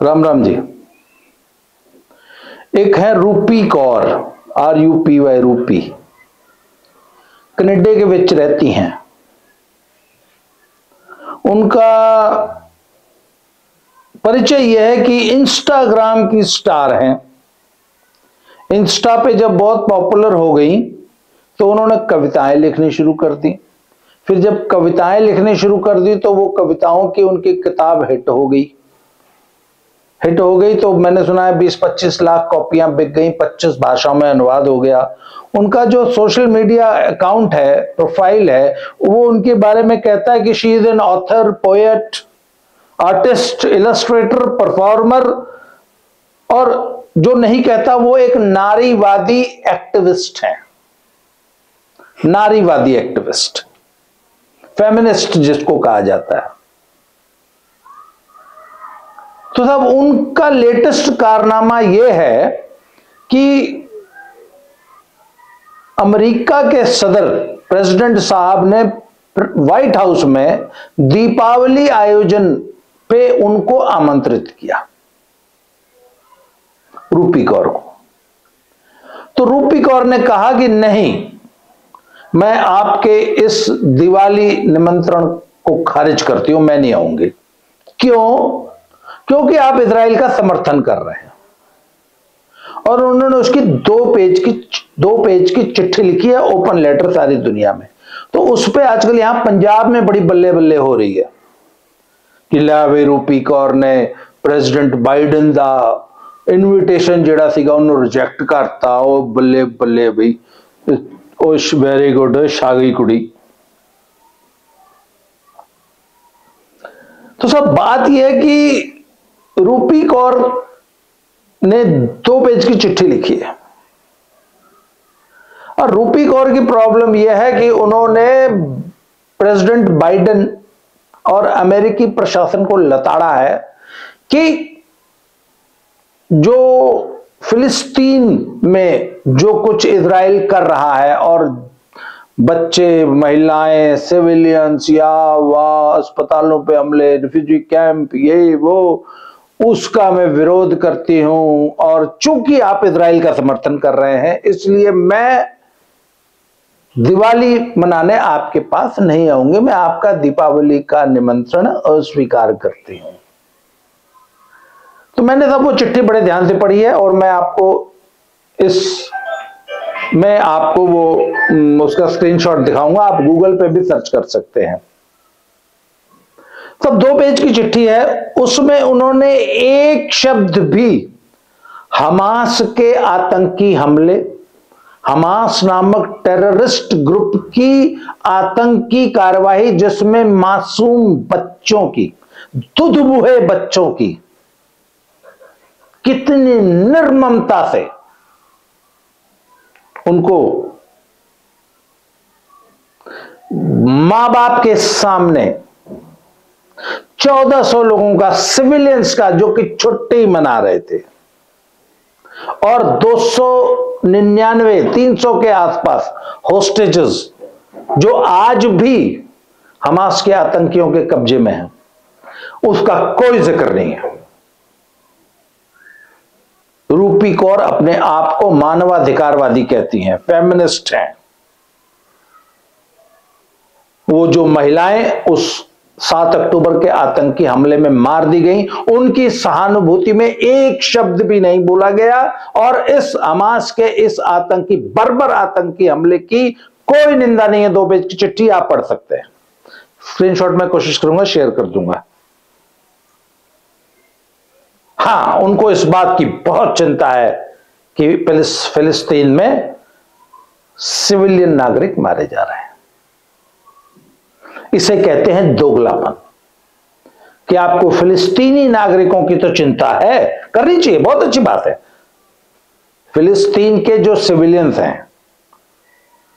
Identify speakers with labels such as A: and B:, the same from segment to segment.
A: राम राम जी। एक है Rupi Kaur, R U P Y Rupi. Canada के विच रहती हैं। उनका परिचय यह है कि इंस्टाग्राम की स्टार हैं। इंस्टा पे जब बहुत पॉपुलर हो गई तो उन्होंने कविताएँ लिखनी शुरू कर दी। फिर जब कविताएँ लिखनी शुरू कर दी तो वो कविताओं की उनकी किताब हिट हो गई। हिट हो गई तो मैंने सुना है 20-25 लाख कॉपियाँ बिक गई 25 भाषाओं में अनुवाद हो गया। उनका जो सोशल मीडिया अकाउंट है प्रोफ़ाइल है, वो उनके बारे में कहता है कि she is an author poet artist illustrator performer और जो नहीं कहता, वो एक नारीवादी एक्टिविस्ट है। नारीवादी एक्टिविस्ट फेमिनिस्ट जिसको कहा जाता है। तो साहब, उनका लेटेस्ट कारनामा यह है कि अमेरिका के सदर प्रेसिडेंट साहब ने व्हाइट हाउस में दीपावली आयोजन पे उनको आमंत्रित किया, रूपी कौर को। तो रूपी कौर ने कहा कि नहीं, मैं आपके इस दिवाली निमंत्रण को खारिज करती हूँ, मैं नहीं आऊँगी। क्यों? क्योंकि आप इसराइल का समर्थन कर रहे हैं और उन्होंने उसकी दो पेज की दो पेज की चिट्ठी लिखी है ओपन लेटर सारी दुनिया में तो उस पर आजकल यहां पंजाब में बड़ी बल्ले बल्ले हो रही है कि लावे रूपी कौर ने प्रेसिडेंट बाइडन का इनविटेशन ਜਿਹੜਾ ਸੀਗਾ ਉਹਨੂੰ ਰਿਜੈਕਟ ਕਰਤਾ ਉਹ ਬੱਲੇ ਬੱਲੇ ਬਈ ਉਹ ਵੈਰੀ ਗੁੱਡ ਸ਼ਾਗੀ ਕੁੜੀ तो सब बात यह है कि रूपी कौर ने दो पेज की चिट्ठी लिखी है। और रूपी कौर की प्रॉब्लम यह है कि उन्होंने प्रेसिडेंट बाइडेन और अमेरिकी प्रशासन को लताड़ा है कि जो फिलिस्तीन में जो कुछ इसराइल कर रहा है और बच्चे, महिलाएँ, सिविलियंस या वह, अस्पतालों पे हमले, रिफ्यूजी कैंप, ये, वो उसका मैं विरोध करती हूँ और चूँकि आप इसराइल का समर्थन कर रहे हैं, इसलिए मैं दिवाली मनाने आपके पास नहीं आऊँगी। मैं आपका दीपावली का निमंत्रण अस्वीकार करती हूँ। तो मैंने सब वो चिट्ठी बड़े ध्यान से पढ़ी है और मैं आपको इस, मैं आपको वो उसका स्क्रीनशॉट दिखाऊँगा। आप गूगल पे भी सर्च कर सकते हैं। तब दो पेज की चिट्ठी है, उसमें उन्होंने एक शब्द भी, हमास के आतंकी हमले, हमास नामक टेररिस्ट ग्रुप की आतंकी कार्रवाई जिसमें मासूम बच्चों की, दुधबुहे बच्चों की, कितनी निर्ममता से उनको माँ बाप के सामने 1400 लोगों का सिविलियंस का, जो कि छुट्टी मना रहे थे। और 299 300 के आसपास होस्टेजेस, जो आज भी हमास के आतंकियों के कब्जे में है, उसका कोई ज़िक्र नहीं है। रूपी कौर अपने आप को मानवाधिकारवादी कहती हैं फेमिनिस्ट हैं। वो जो महिलाएँ, उस सात अक्टूबर के आतंकी हमले में मार दी गई। उनकी सहानुभूति में एक शब्द भी नहीं बोला गया और इस हमास के इस आतंकी, बर्बर आतंकी हमले की कोई निंदा नहीं है। दो पेज की चिट्ठी आप पढ़ सकते हैं। स्क्रीनशॉट में कोशिश करूँगा, शेयर कर दूँगा। हाँ उनको इस बात की बहुत चिंता है कि फिलिस्तीन में सिविलियन नागरिक मारे जा रहे हैं। इसे कहते हैं दोगलापन। कि आपको फिलिस्तीनी नागरिकों की तो चिंता है, करनी चाहिए, बहुत अच्छी बात है। फिलिस्तीन के जो सिविलियंस हैं,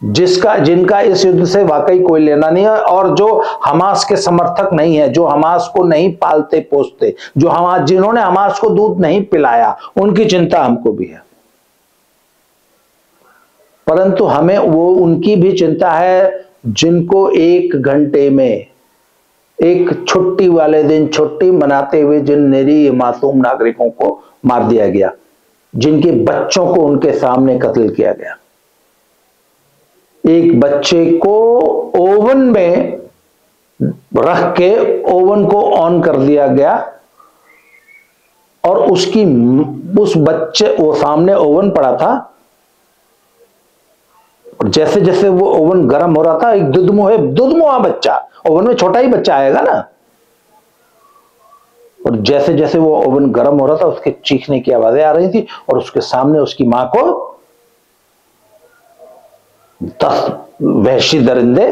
A: जिसका, जिनका इस युद्ध से वाकई कोई लेना नहीं है, और जो हमास के समर्थक नहीं है, जो हमास को नहीं पालते पोसते, जो हमास जिन्होंने हमास को दूध नहीं पिलाया, उनकी चिंता हमको भी है। परंतु हमें वो, उनकी भी चिंता है जिनको एक घंटे में, एक छुट्टी वाले दिन छुट्टी मनाते हुए जिन निरीह मासूम नागरिकों को मार दिया गया, जिनके बच्चों को उनके सामने कत्ल किया गया। एक बच्चे को ओवन में रख के ओवन को ऑन कर दिया गया और उसकी, उस बच्चे, वो सामने ओवन पड़ा था और जैसे जैसे वो ओवन गर्म हो रहा था, एक दुधमु है दुधमुआ बच्चा। ओवन में छोटा ही बच्चा आएगा ना? और जैसे जैसे वो ओवन गर्म हो रहा था, उसके चीखने की आवाज़ें आ रही थी और उसके सामने उसकी माँ को दस वहशी दरिंदे।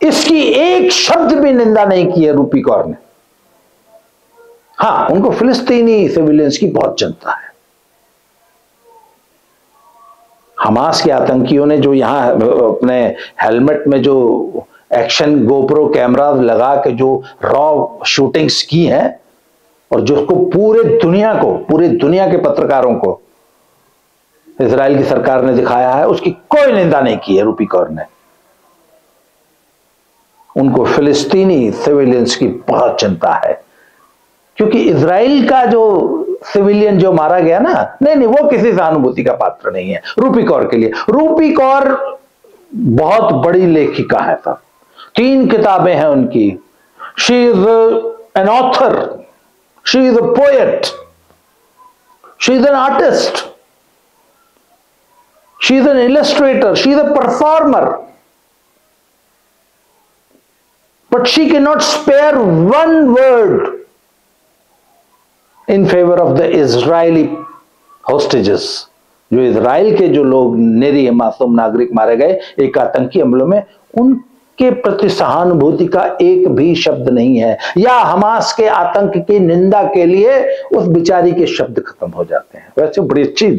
A: इसकी एक शब्द भी निंदा नहीं की है रूपी कौर ने। हाँ, उनको फिलिस्तीनी सिविलियंस की बहुत चिंता है। हमास के आतंकियों ने जो यहाँ अपने हेलमेट में जो एक्शन गोप्रो कैमरा लगा के जो रॉ शूटिंग्स की हैं और जो उसको पूरे दुनिया को, पूरे दुनिया के पत्रकारों को इसराइल की सरकार ने दिखाया है, उसकी कोई निंदा नहीं की है रूपी कौर ने। उनको फिलिस्तीनी सिविलियंस की बहुत चिंता है, क्योंकि इसराइल का जो सिविलियन जो मारा गया ना, नहीं नहीं, वो किसी सहानुभूति का पात्र नहीं है, रूपी कौर के लिए। रूपी कौर बहुत बड़ी लेखिका है सब तीन किताबें हैं उनकी। She is an author she is a poet she is an artist she is an illustrator she is a performer but she can not spare one word in favour of the Israeli hostages जो Israel के जो लोग निरीह मासूम नागरिक मारे गए, एक आतंकी हमलों में, उनके प्रति सहानुभूति का एक भी शब्द नहीं है। या हमास के आतंक की निंदा के लिए उस बिचारी के शब्द खत्म हो जाते हैं। वैसे बड़ी अच्छी,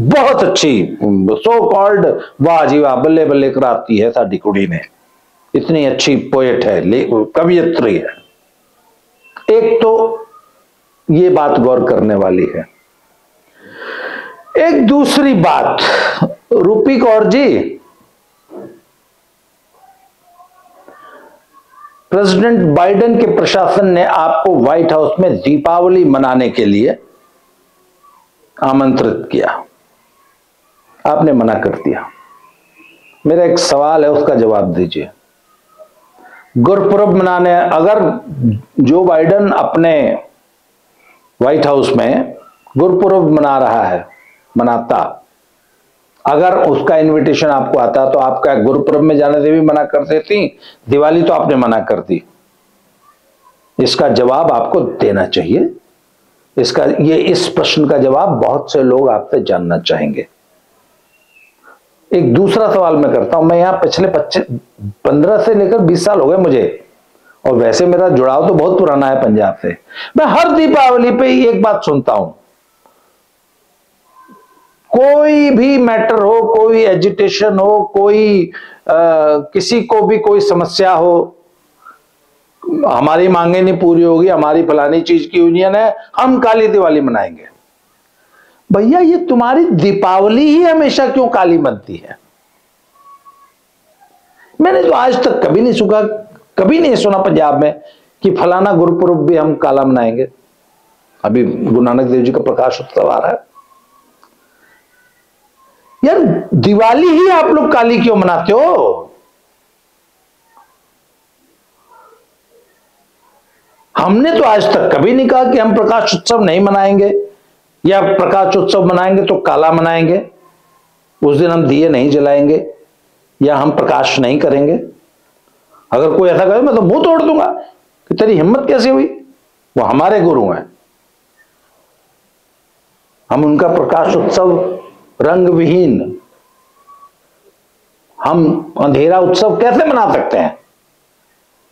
A: बहुत अच्छी सो कॉल्ड वाह जी वाह बल्ले बल्ले कराती है साड़ी कुड़ी ने। इतनी अच्छी पोएट है कवियत्री है। एक तो ये बात गौर करने वाली है। एक दूसरी बात, रूपी कौर जी, प्रेसिडेंट बाइडेन के प्रशासन ने आपको व्हाइट हाउस में दीपावली मनाने के लिए आमंत्रित किया। आपने मना कर दिया। मेरा एक सवाल है, उसका जवाब दीजिए। गुरपुरब मनाने, अगर जो बाइडन अपने व्हाइट हाउस में गुरपुरब मना रहा है, मनाता। अगर उसका इनविटेशन आपको आता तो आपका गुरुपुरब में जाने से भी मना कर देती, दिवाली तो आपने मना कर दी। इसका जवाब आपको देना चाहिए। इसका, ये इस प्रश्न का जवाब बहुत से लोग आपसे जानना चाहेंगे। एक दूसरा सवाल मैं करता हूँ, मैं यहाँ पिछले पच्चीस, पंद्रह से लेकर बीस साल हो गए मुझे। और वैसे मेरा जुड़ाव तो बहुत पुराना है पंजाब से। मैं हर दीपावली पे एक बात सुनता हूँ। कोई भी मैटर हो कोई एजिटेशन हो कोई आ, किसी को भी कोई समस्या हो हमारी मांगे नहीं पूरी होगी हमारी फलानी चीज़ की यूनियन है हम काली दिवाली मनाएँगे। भैया ये तुम्हारी दीपावली ही हमेशा क्यों काली बनती है? मैंने तो आज तक कभी नहीं सुखा कभी नहीं सुना पंजाब में कि फलाना गुरुपुरब भी हम काला मनाएँगे। अभी गुरु नानक देव जी का प्रकाश उत्सव आ रहा है। यार, दिवाली ही आप लोग काली क्यों मनाते हो? हमने तो आज तक कभी नहीं कहा कि हम प्रकाश उत्सव नहीं मनाएँगे, या प्रकाश उत्सव मनाएँगे तो काला मनाएँगे, उस दिन हम दिए नहीं जलाएँगे, या हम प्रकाश नहीं करेंगे। अगर कोई ऐसा करे मैं तो मुँह तोड़ दूँगा कि तेरी हिम्मत कैसे हुई? वो हमारे गुरु हैं। हम उनका प्रकाश उत्सव रंग विहीन हम अंधेरा उत्सव कैसे मना सकते हैं?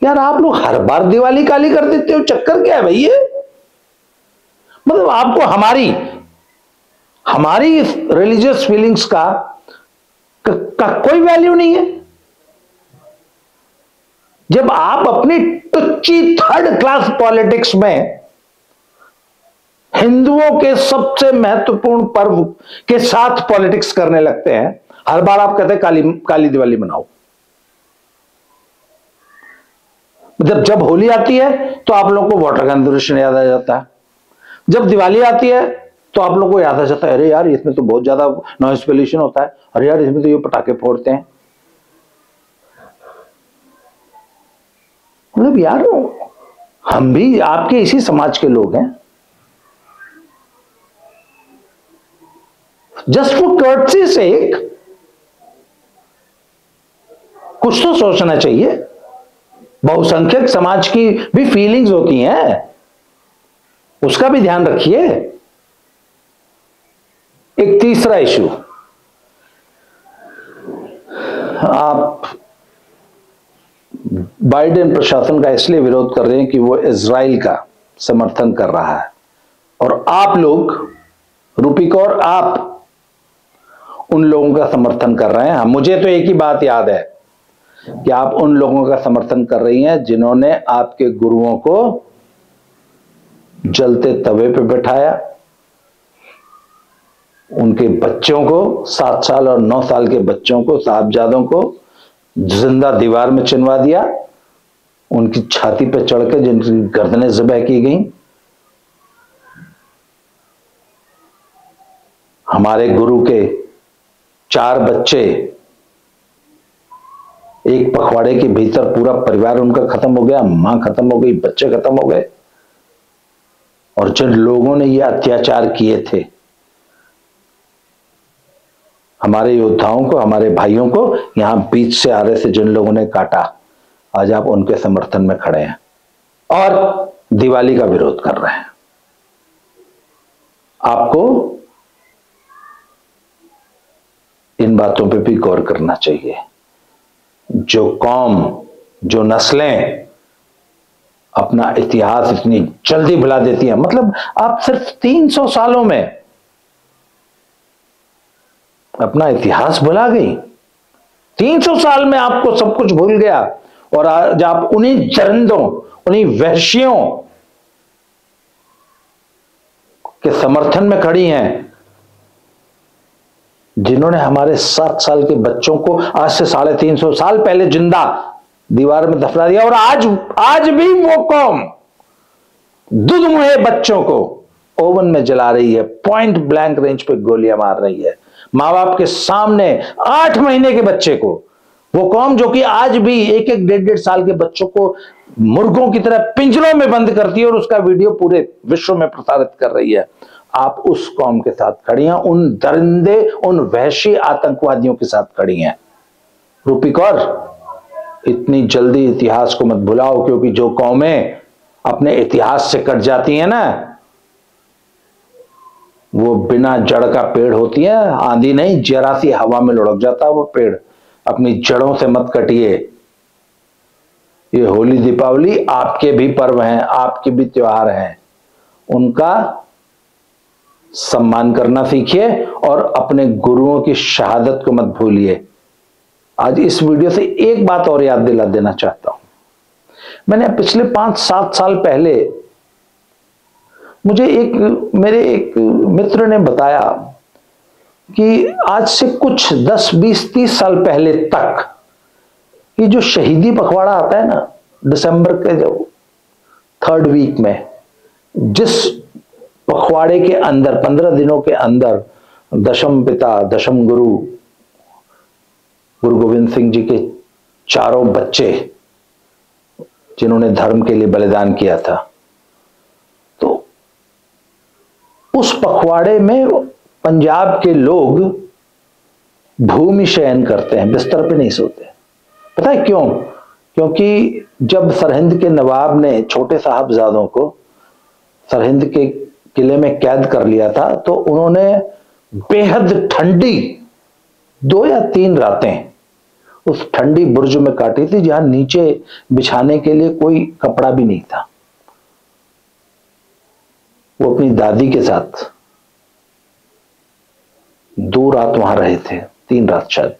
A: यार आप लोग हर बार दिवाली काली कर देते हो चक्कर क्या है भैया मतलब आपको हमारी हमारी रिलीजियस फीलिंग्स का, का, का कोई वैल्यू नहीं है। जब आप अपनी टुच्ची थर्ड क्लास पॉलिटिक्स में हिंदुओं के सबसे महत्वपूर्ण पर्व के साथ पॉलिटिक्स करने लगते हैं, हर बार आप कहते हैं, काली काली दिवाली मनाओ। जब जब होली आती है तो आप लोगों को वाटर गन कंजर्वेशन याद आ जाता है। जब दिवाली आती है तो आप लोग को याद आ जाता है, अरे यार, इसमें तो बहुत ज़्यादा नॉइस पोल्यूशन होता है। अरे यार, इसमें तो ये पटाखे फोड़ते हैं। मतलब यार, हम भी आपके इसी समाज के लोग हैं। जस्ट फॉर कर्टसी से एक कुछ तो सोचना चाहिए। बहुसंख्यक समाज की भी फीलिंग्स होती हैं, उसका भी ध्यान रखिए। एक तीसरा इशू आप बाइडेन प्रशासन का इसलिए विरोध कर रहे हैं कि वो इसराइल का समर्थन कर रहा है। और आप लोग, रूपी कौर, आप उन लोगों का समर्थन कर रहे हैं, मुझे तो एक ही बात याद है कि आप उन लोगों का समर्थन कर रही हैं जिन्होंने आपके गुरुओं को जलते तवे पे बैठाया। उनके बच्चों को, सात साल और नौ साल के बच्चों को, साहबजादों को ज़िंदा दीवार में चिनवा दिया। उनकी छाती पे चढ़कर जिनकी गर्दनें जबह की गई, हमारे गुरु के चार बच्चे एक पखवाड़े के भीतर पूरा परिवार उनका खत्म हो गया, माँ खत्म हो गई, बच्चे खत्म हो गए, और जिन लोगों ने ये अत्याचार किए थे, हमारे योद्धाओं को, हमारे भाइयों को, यहाँ बीच से आ रहे थे जिन लोगों ने काटा। आज आप उनके समर्थन में खड़े हैं और दिवाली का विरोध कर रहे हैं। आपको इन बातों पे भी गौर करना चाहिए। जो कौम, जो नस्लें अपना इतिहास इतनी जल्दी भुला देती है मतलब आप सिर्फ़ 300 सालों में अपना इतिहास भुला गई। 300 साल में आपको सब कुछ भूल गया। और आज आप उन्हीं जरंदों उन्हीं वैश्यों के समर्थन में खड़ी हैं, जिन्होंने हमारे सात साल के बच्चों को आज से साढ़े तीन सौ साल पहले ज़िंदा दीवार में दफना दिया और आज आज भी वो कौम दुध मुहे बच्चों को ओवन में जला रही है पॉइंट ब्लैंक रेंज पे गोलियाँ मार रही है। माँ बाप के सामने आठ महीने के बच्चे को वो कौम जो कि आज भी एक एक डेढ़ डेढ़ साल के बच्चों को मुर्गों की तरह पिंजरों में बंद करती है और उसका वीडियो पूरे विश्व में प्रसारित कर रही है। आप उस कौम के साथ खड़ी हैं, उन दरिंदे, उन वहशी आतंकवादियों के साथ खड़ी हैं। रूपी कौर, इतनी जल्दी इतिहास को मत भुलाओ, क्योंकि जो कौमें अपने इतिहास से कट जाती हैं ना, वो बिना जड़ का पेड़ होती है, आंधी नहीं, जरा सी हवा में लुढ़क जाता है वो पेड़। अपनी जड़ों से मत कटिए। ये होली दीपावली आपके भी पर्व हैं, आपके भी त्योहार हैं। उनका सम्मान करना सीखिए और अपने गुरुओं की शहादत को मत भूलिए। आज इस वीडियो से एक बात और याद दिला देना चाहता हूँ। मैंने पिछले पाँच सात साल पहले मुझे एक, मेरे एक मित्र ने बताया कि आज से कुछ 10, 20, 30 साल पहले तक ये जो शहीदी पखवाड़ा आता है ना दिसंबर के जो थर्ड वीक में जिस पखवाड़े के अंदर पंद्रह दिनों के अंदर दशम पिता दशम गुरु गुरु गोविंद सिंह जी के चारों बच्चे जिन्होंने धर्म के लिए बलिदान किया था तो उस पखवाड़े में पंजाब के लोग भूमि शयन करते हैं, बिस्तर पे नहीं सोते। पता है क्यों? क्योंकि जब सरहिंद के नवाब ने छोटे साहबजादों को सरहिंद के किले में कैद कर लिया था तो उन्होंने बेहद ठंडी दो या तीन रातें उस ठंडी बुर्ज में काटी थी, जहाँ नीचे बिछाने के लिए कोई कपड़ा भी नहीं था। वो अपनी दादी के साथ दो रात वहाँ रहे थे, तीन रात शायद।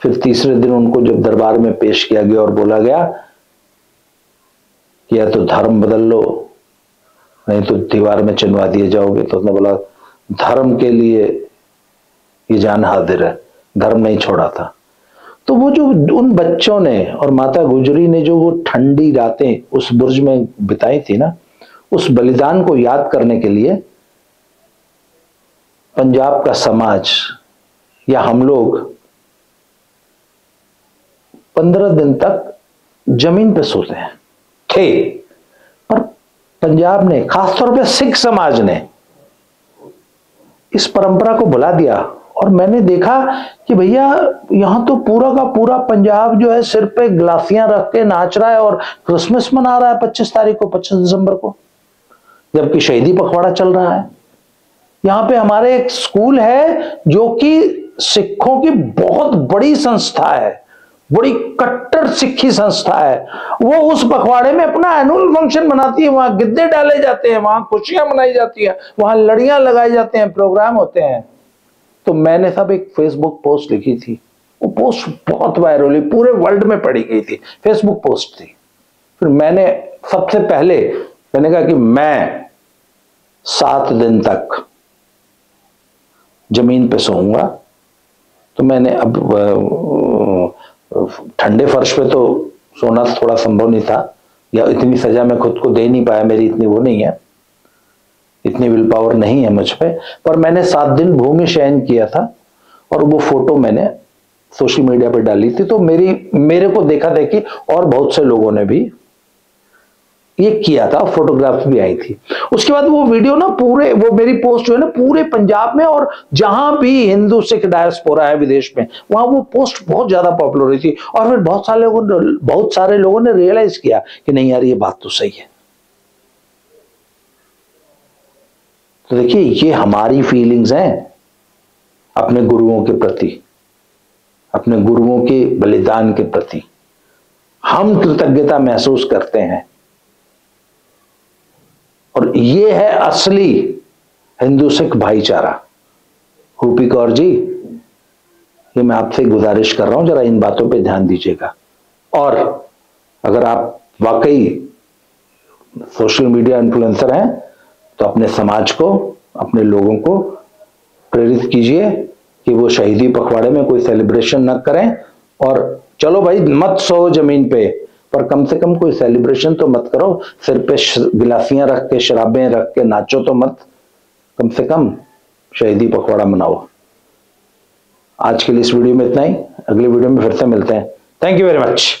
A: फिर तीसरे दिन उनको जब दरबार में पेश किया गया और बोला गया कि या तो धर्म बदल लो, नहीं तो दीवार में चिनवा दिए जाओगे तो उसने बोला, धर्म के लिए ये जान हाजिर है, धर्म नहीं छोड़ा था। तो वो जो उन बच्चों ने और माता गुजरी ने जो वो ठंडी रातें उस बुर्ज में बिताई थी ना, उस बलिदान को याद करने के लिए पंजाब का समाज या हम लोग पंद्रह दिन तक ज़मीन पे सोते हैं। थे। पर पंजाब ने, खासतौर पे सिख समाज ने, इस परंपरा को भुला दिया। और मैंने देखा कि भैया, यहाँ तो पूरा का पूरा पंजाब जो है, सिर पे गिलासियाँ रख के नाच रहा है और क्रिसमस मना रहा है पच्चीस तारीख को, पच्चीस दिसंबर को, जबकि शहीदी पखवाड़ा चल रहा है। यहाँ पे हमारे एक स्कूल है जो कि सिखों की बहुत बड़ी संस्था है, बड़ी कट्टर सिखी संस्था है। वो उस पखवाड़े में अपना एनुअल फ़ंक्शन मनाती है, वहाँ गिद्दे डाले जाते हैं, वहाँ खुशियाँ मनाई जाती है, वहाँ लड़ियाँ लगाए जाते हैं प्रोग्राम होते हैं। तो मैंने सब एक फेसबुक पोस्ट लिखी थी। वो पोस्ट बहुत वायरल हुई पूरे वर्ल्ड में पड़ी गई थी। फेसबुक पोस्ट थी। फिर मैंने सबसे पहले, मैंने कहा कि मैं सात दिन तक ज़मीन पे सोऊँगा। तो मैंने अब ठंडे फर्श पे तो सोना थोड़ा संभव नहीं था, या इतनी सजा मैं खुद को दे नहीं पाया, मेरी इतनी वो नहीं है। इतनी विल पावर नहीं है मुझ पर पर मैंने सात दिन भूमि शयन किया था, और वो फ़ोटो मैंने सोशल मीडिया पर डाली थी। तो मेरी, मेरे को देखा देखी और बहुत से लोगों ने भी ये किया था फोटोग्राफ भी आई थी। उसके बाद वो वीडियो ना पूरे, वो मेरी पोस्ट जो है ना पूरे पंजाब में और जहाँ भी हिंदू, सिख डायस्पोरा है विदेश में, वहाँ वो पोस्ट बहुत ज़्यादा पॉपुलर हुई थी और फिर बहुत सारे लोगों ने, बहुत सारे लोगों ने रियलाइज़ किया कि नहीं यार, ये बात तो सही है। तो देखिए, ये हमारी फीलिंग्स हैं अपने गुरुओं के प्रति, अपने गुरुओं के बलिदान के प्रति। हम कृतज्ञता महसूस करते हैं। और ये है असली हिंदू सिख भाईचारा। रूपी कौर जी, ये मैं आपसे गुजारिश कर रहा हूँ, जरा इन बातों पे ध्यान दीजिएगा। और अगर आप वाकई सोशल मीडिया इन्फ्लुएंसर हैं तो अपने समाज को, अपने लोगों को प्रेरित कीजिए कि वो शहीदी पखवाड़े में कोई सेलिब्रेशन न करें। और चलो भाई, मत सो ज़मीन पे। पर कम से कम कोई सेलिब्रेशन तो मत करो। सिर पे गिलासियाँ रख के, शराबें रख के नाचो तो मत। कम से कम शहीदी पखवाड़ा मनाओ। आज के लिए इस वीडियो में इतना ही। अगली वीडियो में फिर से मिलते हैं। Thank you very much